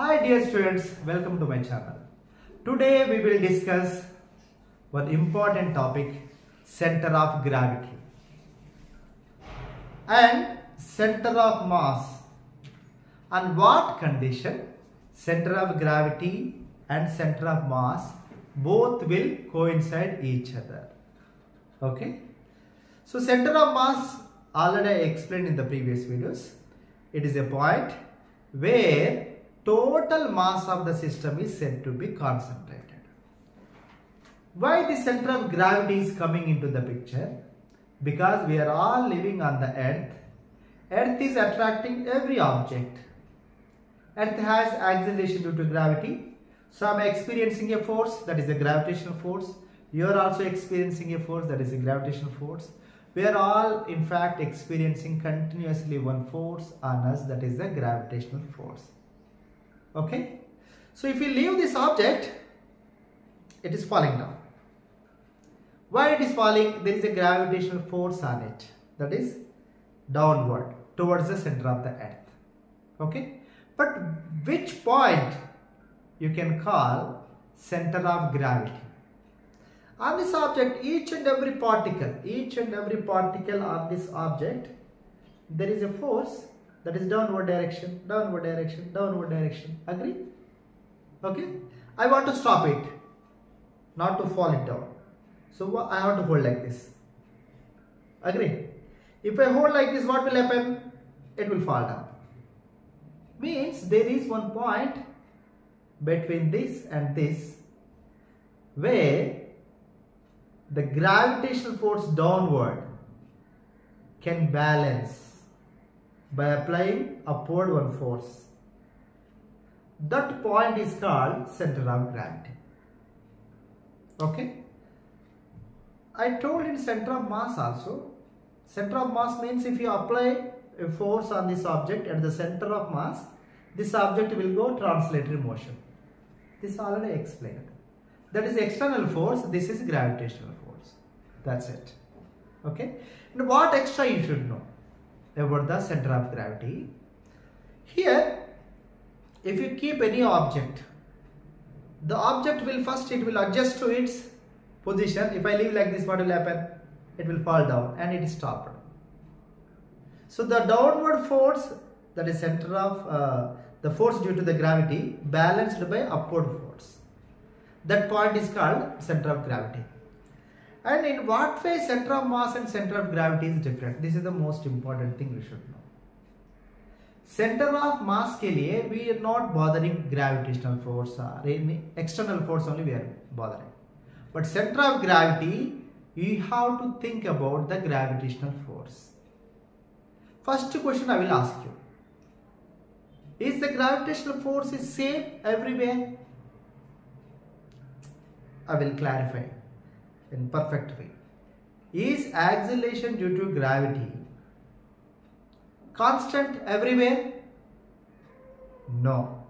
Hi dear students, welcome to my channel. Today we will discuss one important topic, center of gravity and center of mass. On what condition center of gravity and center of mass both will coincide each other. Okay. So center of mass already I explained in the previous videos. It is a point where total mass of the system is said to be concentrated. Why the center of gravity is coming into the picture? Because we are all living on the earth. Earth is attracting every object. Earth has acceleration due to gravity. So I am experiencing a force that is a gravitational force. You are also experiencing a force that is a gravitational force. We are all in fact experiencing continuously one force on us that is the gravitational force. Okay. So if you leave this object, it is falling down. Why it is falling? There is a gravitational force on it that is downward towards the center of the earth. Okay. But which point you can call center of gravity? On this object, each and every particle, each and every particle on this object, there is a force that is downward direction, downward direction, downward direction. Agree? Okay. I want to stop it, not to fall it down. So I have to hold like this. Agree? If I hold like this, what will happen? It will fall down. Means there is one point between this and this where the gravitational force downward can balance by applying upward one force. That point is called center of gravity. Okay. I told in center of mass also. Center of mass means if you apply a force on this object at the center of mass, this object will go translatory motion. This already explained. That is external force, this is gravitational force. That's it. Okay. And what extra you should know about the center of gravity? Here, if you keep any object, the object will first, it will adjust to its position. If I leave like this, what will happen? It will fall down and it is stopped. So the downward force, that is center of uh, the force due to the gravity, balanced by upward force. That point is called center of gravity And in what way center of mass and center of gravity is different? This is the most important thing we should know. Center of mass के लिए we are not bothering gravitational force or any external force only we are bothering. But center of gravity, you have to think about the gravitational force. First question I will ask you. Is the gravitational force is same everywhere? I will clarify in perfect way. Is acceleration due to gravity constant everywhere? No.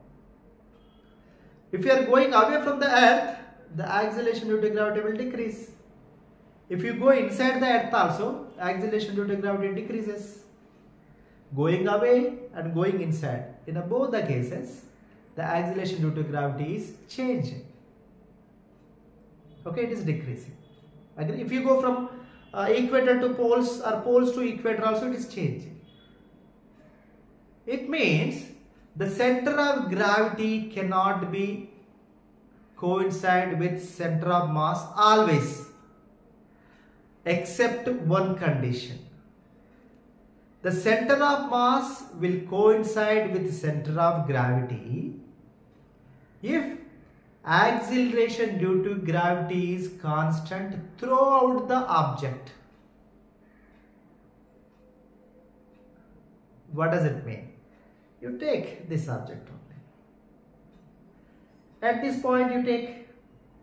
If you are going away from the earth, the acceleration due to gravity will decrease. If you go inside the earth also, acceleration due to gravity decreases. Going away and going inside, in both the cases, the acceleration due to gravity is changing. Okay, it is decreasing. Again, if you go from uh, equator to poles or poles to equator also, it is changing. It means the center of gravity cannot be coincide with center of mass always except one condition the center of mass will coincide with center of gravity if acceleration due to gravity is constant throughout the object. What does it mean? You take this object only. At this point you take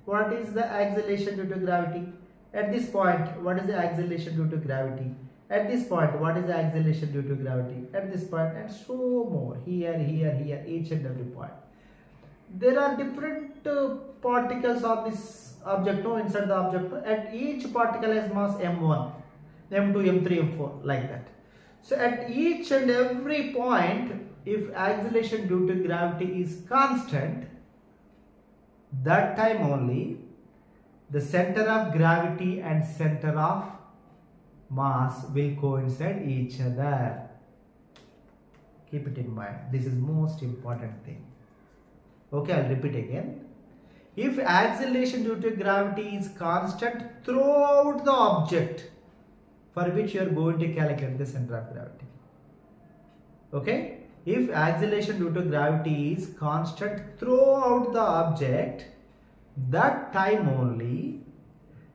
what is the acceleration due to gravity? At this point what is the acceleration due to gravity? At this point what is the acceleration due to gravity? At this point and so more. Here here here each and every point. There are different particles of this object no inside the object and each particle has mass m1 m2 m3 m4 like that So at each and every point, if acceleration due to gravity is constant, that time only the center of gravity and center of mass will coincide each other. Keep it in mind. This is most important thing. Okay, I'll repeat again. If acceleration due to gravity is constant throughout the object for which you are going to calculate the center of gravity. Okay? If acceleration due to gravity is constant throughout the object, that time only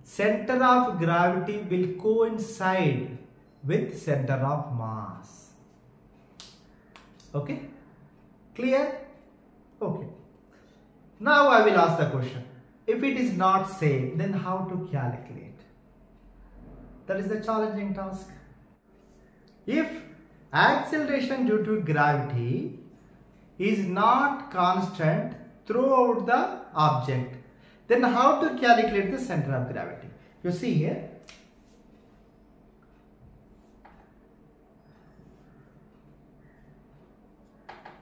center of gravity will coincide with center of mass. Okay? Clear? Okay. Now I will ask the question. If it is not same, then how to calculate? That is the challenging task. If acceleration due to gravity is not constant throughout the object, then how to calculate the center of gravity? You see here.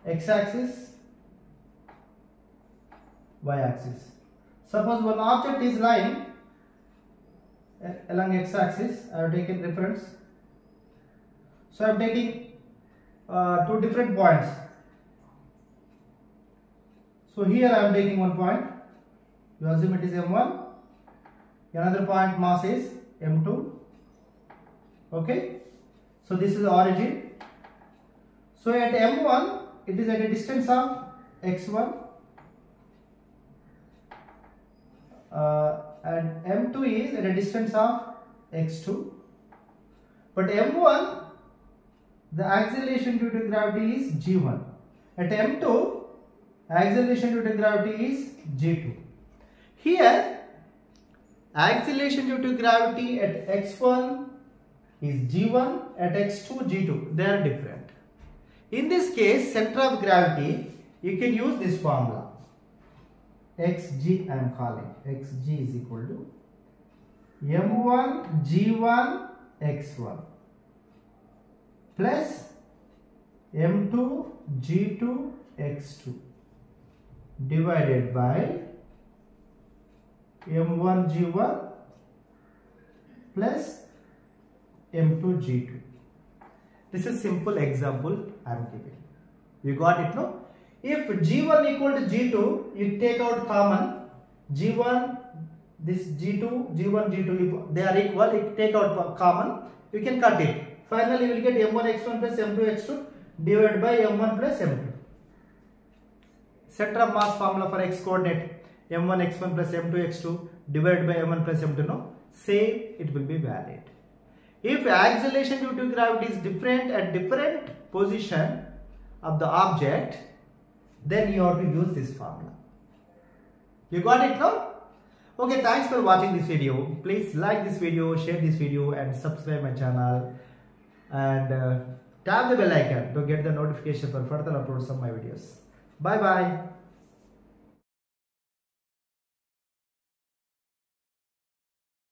X-axis, Y-axis. Suppose one object is lying along x-axis, I have taken reference. So I am taking uh, two different points. So here I am taking one point. You assume it is m1. Another point mass is m2. Okay. So this is the origin. So at m1 it is at a distance of x1 uh, and m2 is at a distance of x2 but m1 the acceleration due to gravity is g1 at m2 acceleration due to gravity is g2 here acceleration due to gravity at x1 is g1 at x2 g2 they are different. In this case center of gravity you can use this formula xg I am calling. Xg is equal to m1 g1 x1 plus m2 g2 x2 divided by m1 g1 plus m2 g2 this is simple example I am giving. You got it no if G1 equal to G2, you take out common. G1, this G2, G1, G2, if they are equal, you take out common, you can cut it. Finally, you will get M1 x1 plus M2 x2 divided by M1 plus M2. Center of mass formula for x coordinate M1 x1 plus M2 x2 divided by M1 plus M2 no, same it will be valid. If acceleration due to gravity is different at different position of the object, then you have to use this formula. You got it now? Okay, thanks for watching this video. Please like this video, share this video and subscribe my channel and uh, tap the bell icon to get the notification for further uploads of my videos. Bye bye.